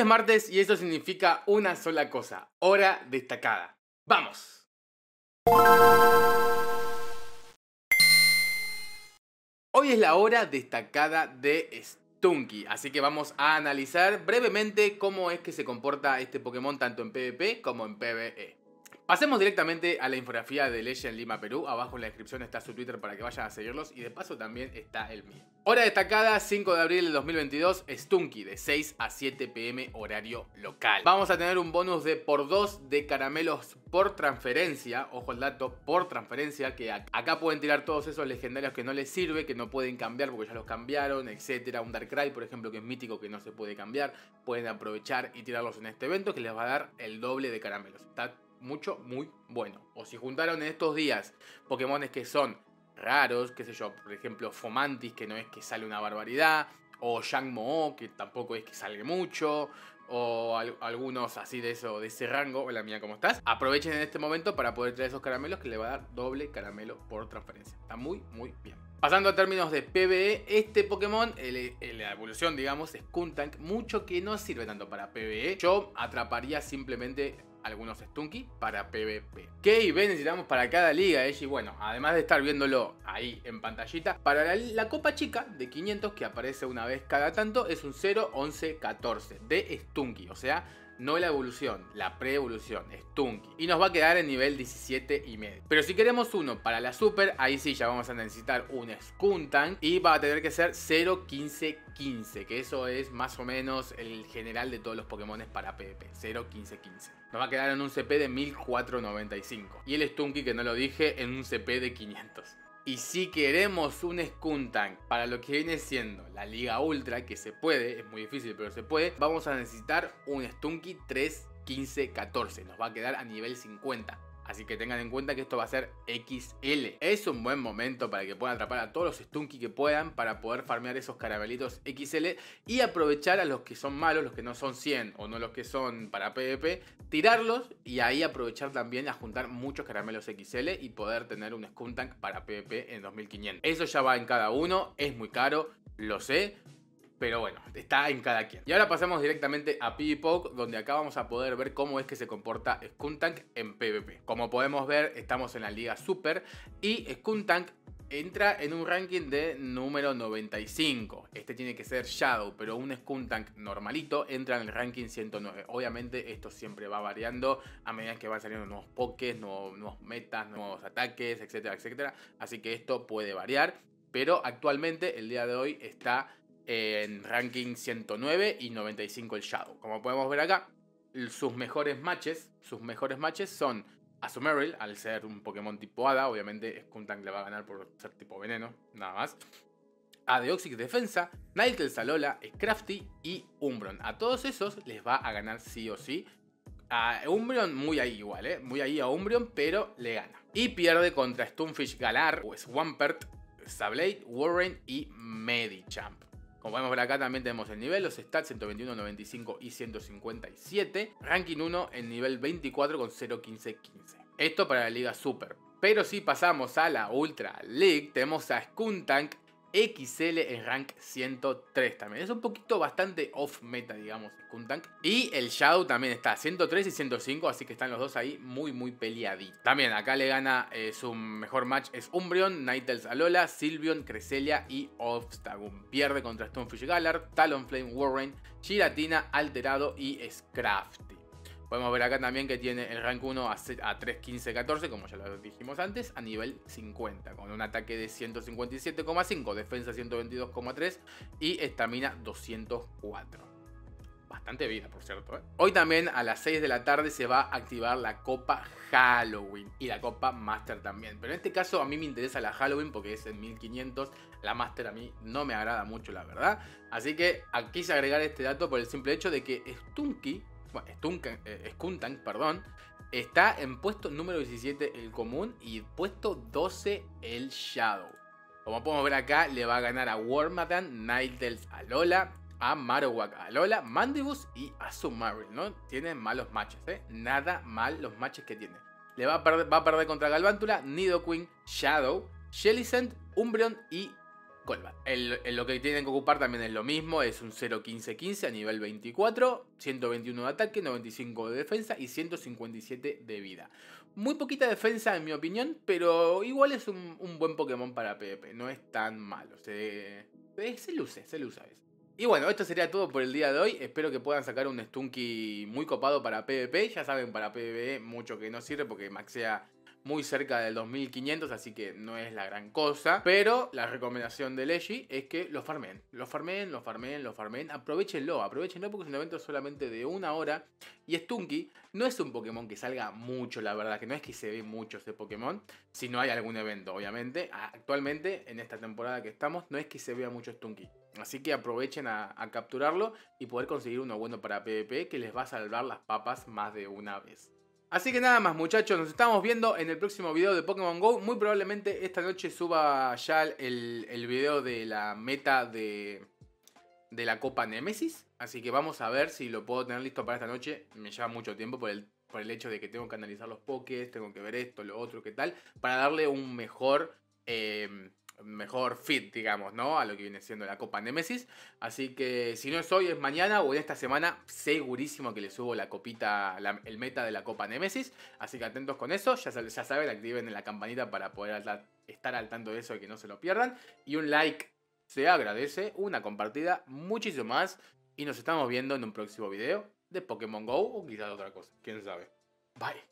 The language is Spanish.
Es martes y eso significa una sola cosa, hora destacada. ¡Vamos! Hoy es la hora destacada de Stunky, así que vamos a analizar brevemente cómo es que se comporta este Pokémon tanto en PvP como en PvE. Pasemos directamente a la infografía de Legend Lima Perú. Abajo en la descripción está su Twitter para que vayan a seguirlos y de paso también está el mío. Hora destacada 5 de abril del 2022, Stunky de 6 a 7 pm horario local. Vamos a tener un bonus de por 2 de caramelos por transferencia, ojo el dato, por transferencia, que acá pueden tirar todos esos legendarios que no les sirve, que no pueden cambiar porque ya los cambiaron, etcétera. Un Darkrai, por ejemplo, que es mítico que no se puede cambiar, pueden aprovechar y tirarlos en este evento que les va a dar el doble de caramelos. Está mucho, muy bueno. O si juntaron en estos días Pokémones que son raros, qué sé yo, por ejemplo Fomantis, que no es que sale una barbaridad, o Yang Mo, que tampoco es que salga mucho, o algunos así de eso, de ese rango, hola mía, ¿cómo estás? Aprovechen en este momento para poder traer esos caramelos que le va a dar doble caramelo por transferencia. Está muy, muy bien. Pasando a términos de PvE, este Pokémon, la evolución, digamos, es Kuntank, mucho que no sirve tanto para PvE. Yo atraparía simplemente algunos Stunky para PvP. ¿Qué IV necesitamos para cada liga? Eh? Y bueno, además de estar viéndolo ahí en pantallita, para la, Copa Chica de 500 que aparece una vez cada tanto es un 0, 11, 14 de Stunky. O sea, no la evolución, la pre-evolución, Stunky. Y nos va a quedar en nivel 17 y medio. Pero si queremos uno para la super, ahí sí ya vamos a necesitar un Skuntank y va a tener que ser 0, 15, 15, que eso es más o menos el general de todos los Pokémon para PvP, 0, 15, 15. Nos va a quedar en un CP de 1495. Y el Stunky, que no lo dije, en un CP de 500. Y si queremos un Skuntank para lo que viene siendo la Liga Ultra, que se puede, es muy difícil, pero se puede, vamos a necesitar un Stunky 3, 15, 14. Nos va a quedar a nivel 50. Así que tengan en cuenta que esto va a ser XL. Es un buen momento para que puedan atrapar a todos los Stunky que puedan para poder farmear esos caramelitos XL y aprovechar a los que son malos, los que no son 100 o no los que son para PvP, tirarlos y ahí aprovechar también a juntar muchos caramelos XL y poder tener un Skuntank para PvP en 2500. Eso ya va en cada uno, es muy caro, lo sé, pero bueno, está en cada quien. Y ahora pasamos directamente a PvPoke, donde acá vamos a poder ver cómo es que se comporta Skuntank en PvP. Como podemos ver, estamos en la Liga Super y Skuntank entra en un ranking de número 95. Este tiene que ser Shadow, pero un Skuntank normalito entra en el ranking 109. Obviamente esto siempre va variando a medida que van saliendo nuevos pokés, nuevos, nuevos metas, nuevos ataques, etcétera, etcétera. Así que esto puede variar, pero actualmente el día de hoy está en ranking 109 y 95 el Shadow. Como podemos ver acá, sus mejores matches, sus mejores matches son Azumarill, al ser un Pokémon tipo Hada, obviamente Skuntank le va a ganar por ser tipo veneno, nada más. A Deoxys Defensa, Nightel Salola, Scrafty y Umbron. A todos esos les va a ganar sí o sí. A Umbreon muy ahí igual, ¿eh? Muy ahí a Umbreon, pero le gana. Y pierde contra Stunfish Galar, Swampert, Sablade, Warren y Medichamp. Como podemos ver acá también tenemos el nivel, los stats 121, 95 y 157. Ranking 1 en nivel 24 con 0, 15, 15. Esto para la Liga Super. Pero si pasamos a la Ultra League, tenemos a Skuntank XL en rank 103 también. Es un poquito bastante off meta, digamos, Skuntank. Y el Shadow también está 103 y 105, así que están los dos ahí muy, muy peleaditos. También acá le gana eh, su mejor match es Umbreon, Nightels Alola, Sylveon, Cresselia y Obstagoon. Pierde contra Stonefish Galar, Talonflame, Warren, Giratina, Alterado y Scrafty. Podemos ver acá también que tiene el rank 1 a, 3.15.14, como ya lo dijimos antes, a nivel 50, con un ataque de 157,5, defensa 122,3 y estamina 204. Bastante vida, por cierto. ¿eh? Hoy también a las 6 de la tarde se va a activar la Copa Halloween y la Copa Master también. Pero en este caso a mí me interesa la Halloween porque es en 1500. La Master a mí no me agrada mucho, la verdad. Así que quise agregar este dato por el simple hecho de que Stunky bueno, eh, Skuntank, perdón, está en puesto número 17 el común y puesto 12 el Shadow. Como podemos ver acá, le va a ganar a Wormadam, Ninetales a Lola, a Marowak a Lola, Mandibus y a Sumaril, ¿no? Tiene malos matches, ¿eh? Nada mal los matches que tiene. Le va a perder, va a perder contra Galvántula, Nidoqueen, Shadow, Shellicent, Umbreon y El, lo que tienen que ocupar también es lo mismo, es un 0-15-15 a nivel 24, 121 de ataque, 95 de defensa y 157 de vida. Muy poquita defensa en mi opinión, pero igual es un, buen Pokémon para PvP, no es tan malo, se, se luce, se luce a veces. Y bueno, esto sería todo por el día de hoy. Espero que puedan sacar un Stunky muy copado para PvP. Ya saben, para PvE mucho que no sirve porque maxea muy cerca del 2500, así que no es la gran cosa. Pero la recomendación de Leggy es que lo farmen. Lo farmen, lo farmen, lo farmen. Aprovechenlo, aprovechenlo porque es un evento solamente de una hora. Y Stunky no es un Pokémon que salga mucho, la verdad, que no es que se ve mucho ese Pokémon, si no hay algún evento, obviamente. Actualmente, en esta temporada que estamos, no es que se vea mucho Stunky. Así que aprovechen a, a capturarlo y poder conseguir uno bueno para PvP que les va a salvar las papas más de una vez. Así que nada más muchachos, nos estamos viendo en el próximo video de Pokémon GO. Muy probablemente esta noche suba ya el, el video de la meta de, de la Copa Nemesis. Así que vamos a ver si lo puedo tener listo para esta noche. Me lleva mucho tiempo por el, por el hecho de que tengo que analizar los Pokés, tengo que ver esto, lo otro, qué tal. Para darle un mejor... Eh, mejor fit, digamos, ¿no? A lo que viene siendo la Copa Nemesis. Así que si no es hoy, es mañana o en esta semana, segurísimo que le subo la copita, el meta de la Copa Nemesis. Así que atentos con eso. Ya, ya saben, activen la campanita para poder estar al tanto de eso y que no se lo pierdan. Y un like se agradece, una compartida, muchísimo más. Y nos estamos viendo en un próximo video de Pokémon Go o quizás otra cosa. Quién sabe. Bye.